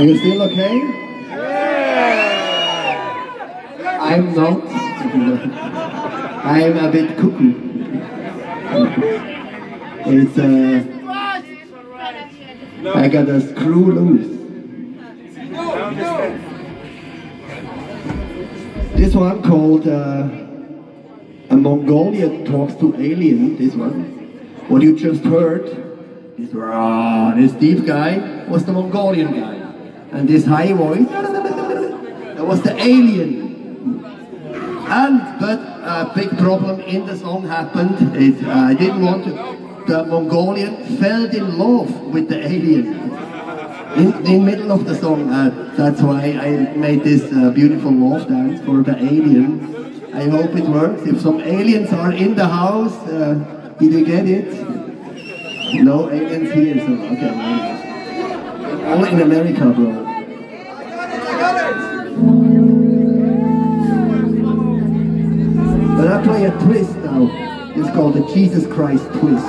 Are you still okay? I'm not. I'm a bit cuckoo. It's uh, I got a screw loose. This one called uh, a Mongolian talks to alien. This one, what you just heard, this rah, this deep guy was the Mongolian guy, and this high voice, that was the alien. And but a big problem in the song happened. It, uh, I didn't want to. The Mongolian fell in love with the alien in the middle of the song. Uh, that's why I made this uh, beautiful love dance for the alien. I hope it works. If some aliens are in the house, uh, did you get it? No aliens here, so okay. All in America, bro. But I play a twist now. It's called the Jesus Christ twist.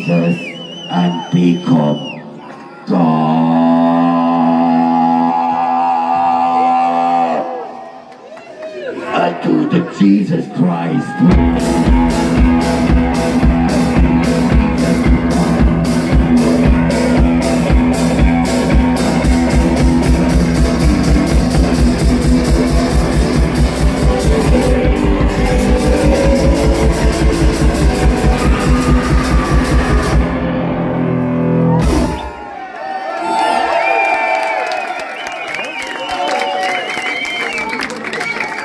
Jesus and become God.